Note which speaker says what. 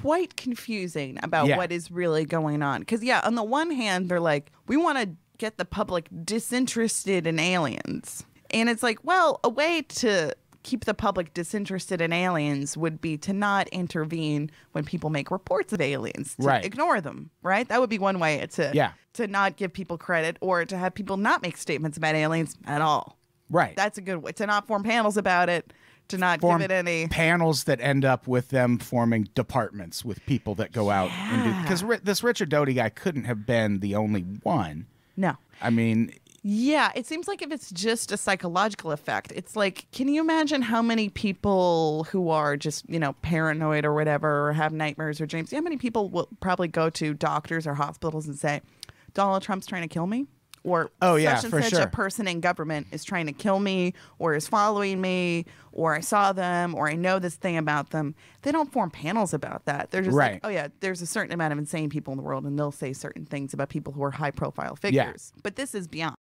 Speaker 1: quite confusing about
Speaker 2: Yeah.
Speaker 1: what is really going on. Because, yeah, on the one hand, they're like, we want to get the public disinterested in aliens. And it's like, well, a way to keep the public disinterested in aliens would be to not intervene when people make reports of aliens, to
Speaker 2: Right.
Speaker 1: ignore them, right? That would be one way to
Speaker 2: Yeah.
Speaker 1: to not give people credit or to have people not make statements about aliens at all.
Speaker 2: Right.
Speaker 1: That's a good way to not form panels about it, to not give it any
Speaker 2: panels that end up with them forming departments with people that go out and do because ri- this Richard Doty guy couldn't have been the only one.
Speaker 1: no.
Speaker 2: I mean,
Speaker 1: Yeah, it seems like if it's just a psychological effect, it's like, can you imagine how many people who are just, you know, paranoid or whatever, or have nightmares or dreams? How many people will probably go to doctors or hospitals and say, Donald Trump's trying to kill me? Or
Speaker 2: Oh, yeah,
Speaker 1: such and
Speaker 2: for
Speaker 1: such
Speaker 2: sure.
Speaker 1: a person in government is trying to kill me, or is following me, or I saw them, or I know this thing about them. They don't form panels about that. They're just
Speaker 2: Right.
Speaker 1: like, oh yeah, there's a certain amount of insane people in the world, and they'll say certain things about people who are high profile figures. But this is beyond.